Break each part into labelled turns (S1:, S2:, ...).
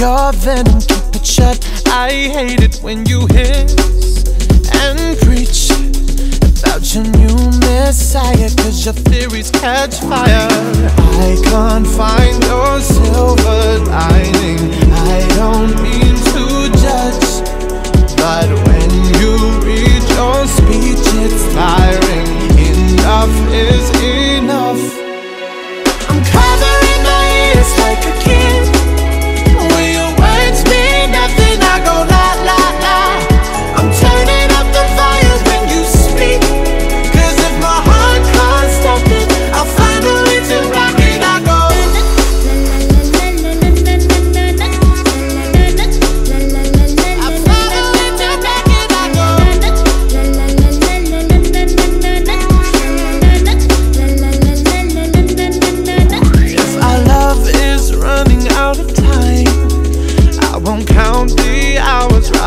S1: your venom, keep it shut. I hate it when you hiss and preach about your new messiah, cause your theories catch fire. I can't find your silver lining. I don't mean to judge, but when you read your speech, it's tiring. Enough is enough.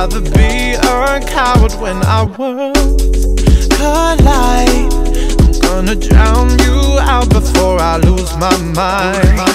S1: Rather be a coward when our worlds collide. I'm gonna drown you out before I lose my mind.